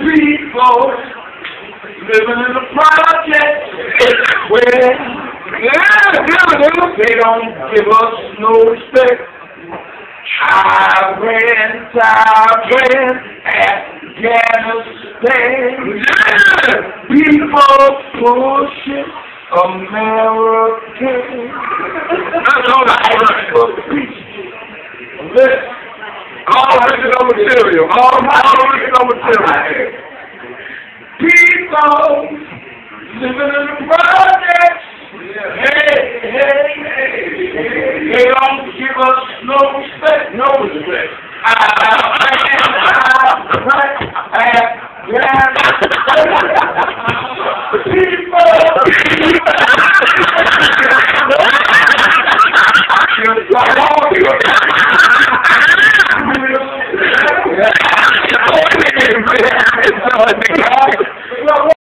People living in the project where they don't give us no respect. Iran, Iran, Afghanistan. People pushing American. That's all for peace. Listen. All original material. All, all original material. People living in the projects. Hey, hey, hey. They don't give us no respect. No respect. I, I, I, I, People.